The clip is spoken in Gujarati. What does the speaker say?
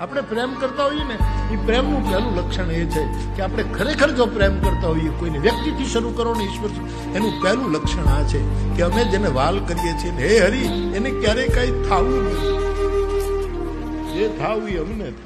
આપણે પ્રેમ કરતા હોઈએ ને એ પ્રેમનું પહેલું લક્ષણ એ છે કે આપણે ખરેખર જો પ્રેમ કરતા હોઈએ, કોઈને વ્યક્તિથી શરૂ કરો ને ઈશ્વર એનું પહેલું લક્ષણ આ છે કે અમે જેને વાલ કરીએ છીએ ને, હે હરી, એને ક્યારેય કઈ થાવું નહીં. જે થાવું એ અમને થાય.